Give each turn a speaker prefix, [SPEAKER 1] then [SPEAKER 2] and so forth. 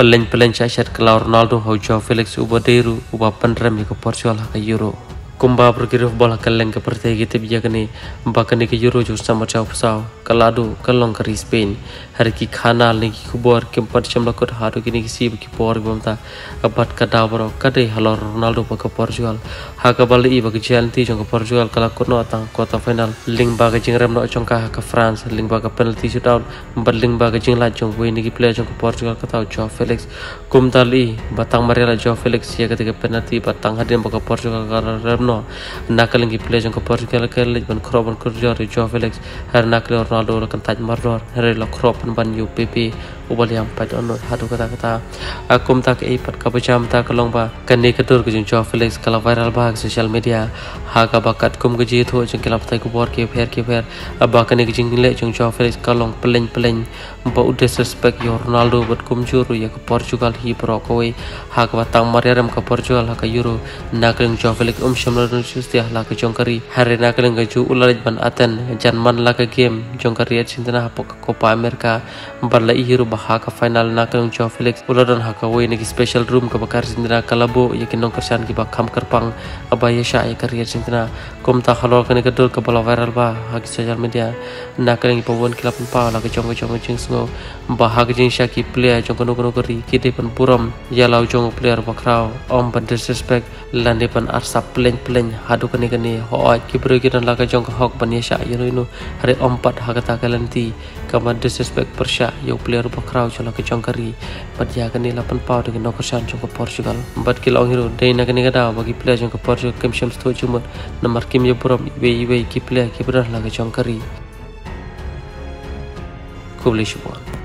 [SPEAKER 1] peleng-peleng syashat kalau Ronaldo hau Joao Felix uba deru uba penrem ke Portugal ke Euro kumba berkira bola kaleng ke partai kita biya kini bakani ke Euro jo sama chau pesau kaladu kalong ke Spain hari ki khana ni ki kubor ke empat jam lakot haru kini ki sib ki por bomta abat ka dawro kade halor Ronaldo pa ke Portugal. Ha ka bali i ba ke janti jong Portugal kala kono tang kota final. Ling ba jing rem no jong ka ke France. Ling ba penalty shootout bat ling ba jing la jong we ni ki player jong Portugal ka tau Joao Felix. Kum tali batang mariala Joao Felix ya ketika penalty batang hadin ba ke Portugal ka rem no nakalengi players ko Portugal kelle ban kroban kurjor João Felix her nakle Ronaldo kan taj marror her la kroban ban UPP ubal yang pat ono hadu kata kata akum tak ei pat kabacham ta kalong ba kan ne katur ke jong Jo Felix kala viral ba social media ha ka bakat kum ke jit ho jong kelap tai ko bor ke pher ke pher ba kan le Felix kalong peleng peleng ba u disrespect yo Ronaldo bat kum juru ya ke Portugal hi pro ko ha ka mariaram ke Portugal ha ka Euro nakling Jo Felix um shamlar sustiah la ke jongkari hari na ke lenga ju ban aten jan man la game jongkari at sintana hapok Copa America barla ihiru baha ka final na ke jo Felix uladan ha ka wei ni special room ka bakar sintana kalabo yakin nong kersan ki ba kham kerpang aba yasha ya karier sintana kom ta halor ke ke dul ke bala viral ba ha ki social media. Na ke lengi pawon kilap pa la ke jong jong jing sngo baha ke jing shaki player jong kono kono kari ki de pan puram. Ya lau jong player bakrao om ban disrespect. Lande pan arsa plen plen hadu kani kani ho ki bro ki dan laga jong hok ban yasha yero inu. Hari ompat hakata kalanti kama disrespect persya yo player ba kraw chola ke jong kari pat ya kani lapan pau dengan nokosan jong ke Portugal. Bat ki long hero dei na kada bagi player jong ke Portugal kem sham sto chumut namar kim yo puram ki player ki bro laga jong kari kubli shubuan